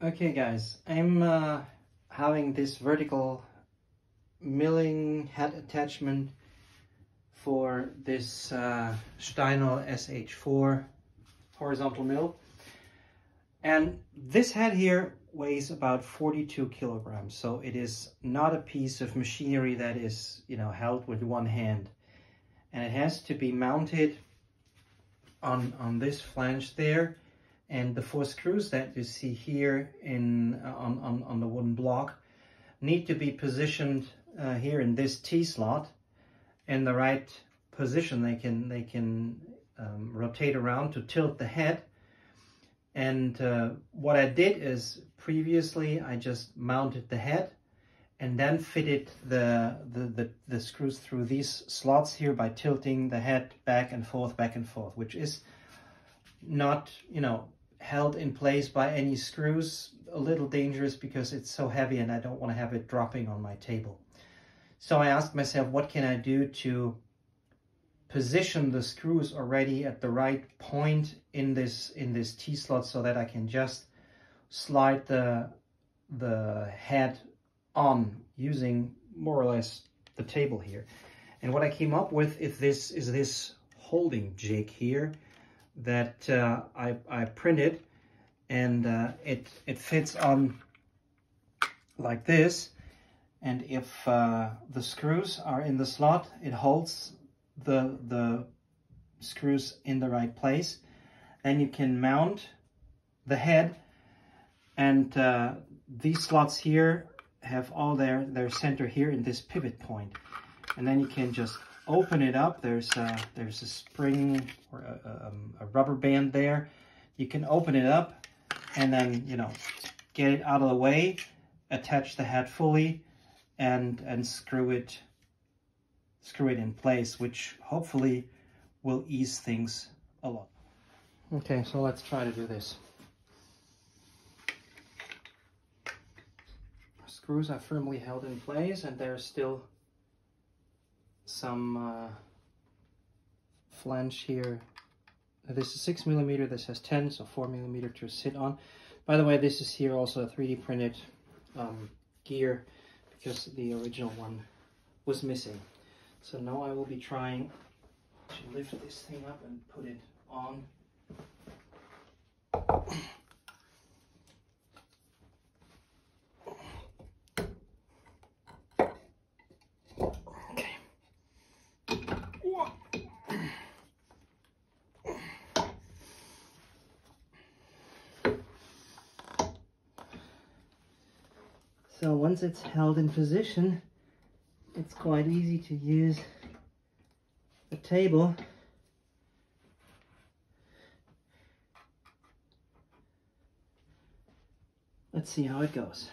Okay guys, I'm uh, having this vertical milling head attachment for this uh, Steinel SH4 horizontal mill. And this head here weighs about 42 kilograms. So it is not a piece of machinery that is, you know, held with one hand. And it has to be mounted on, on this flange there and the four screws that you see here in uh, on, on, on the wooden block need to be positioned uh, here in this T-slot in the right position. They can, they can um, rotate around to tilt the head. And uh, what I did is previously I just mounted the head and then fitted the, the, the, the screws through these slots here by tilting the head back and forth, back and forth, which is not, you know, held in place by any screws. A little dangerous because it's so heavy and I don't want to have it dropping on my table. So I asked myself, what can I do to position the screws already at the right point in this in this T-slot so that I can just slide the the head on using more or less the table here. And what I came up with is this is this holding jig here that uh, I, I printed and uh, it, it fits on like this. And if uh, the screws are in the slot, it holds the, the screws in the right place. Then you can mount the head and uh, these slots here have all their, their center here in this pivot point. And then you can just open it up, there's a, there's a spring or a, um, a rubber band there. You can open it up and then, you know, get it out of the way, attach the head fully and, and screw it, screw it in place, which hopefully will ease things a lot. Okay, so let's try to do this. Screws are firmly held in place and they're still some uh, flange here. This is six millimeter, this has 10, so four millimeter to sit on. By the way, this is here also a 3D printed um, gear because the original one was missing. So now I will be trying to lift this thing up and put it on. So once it's held in position, it's quite easy to use the table Let's see how it goes.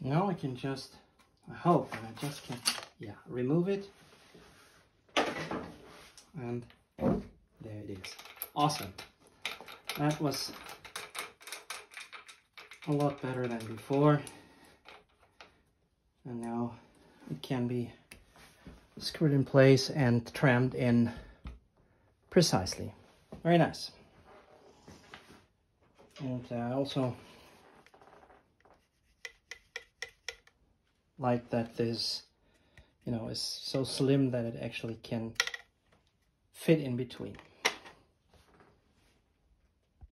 Now I can just, I hope, I just can, yeah, remove it. And there it is. Awesome. That was a lot better than before. And now it can be screwed in place and trimmed in precisely. Very nice. And uh, also like that this, you know, is so slim that it actually can fit in between.